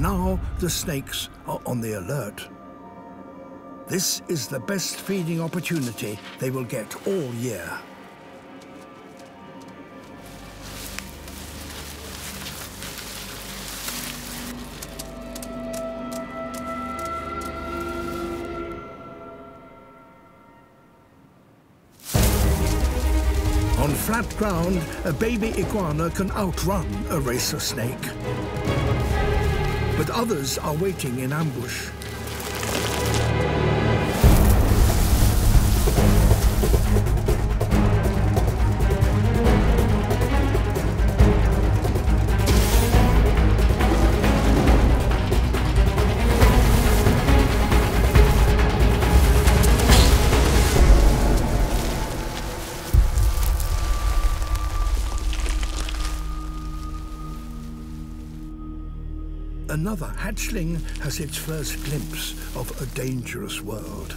Now the snakes are on the alert. This is the best feeding opportunity they will get all year. On flat ground, a baby iguana can outrun a racer snake. But others are waiting in ambush. Another hatchling has its first glimpse of a dangerous world.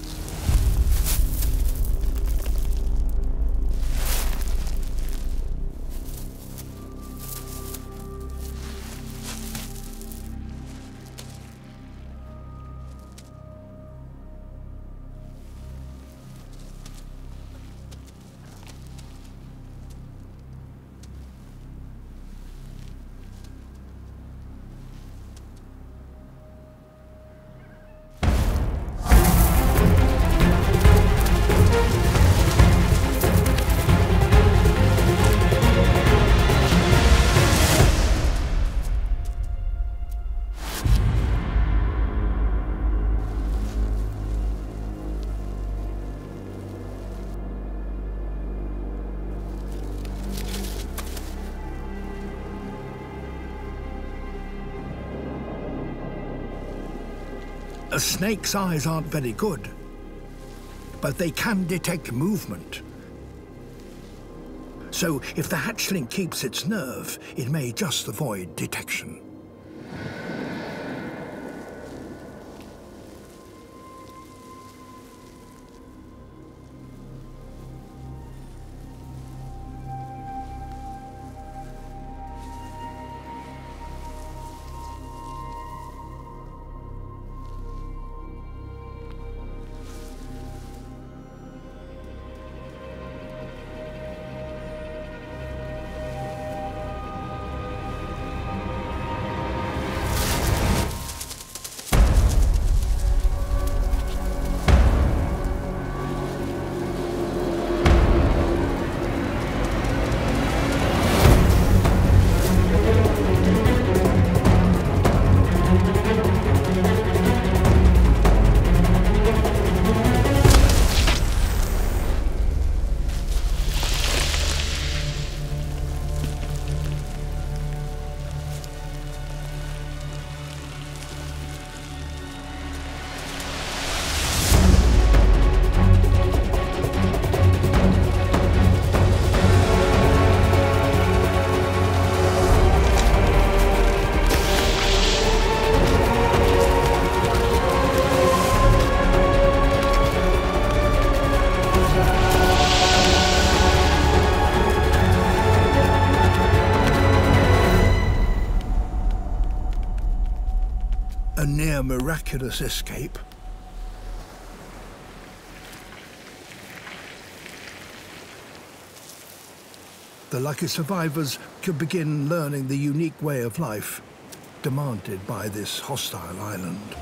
A snake's eyes aren't very good, but they can detect movement. So if the hatchling keeps its nerve, it may just avoid detection. Miraculous escape. The lucky survivors could begin learning the unique way of life demanded by this hostile island.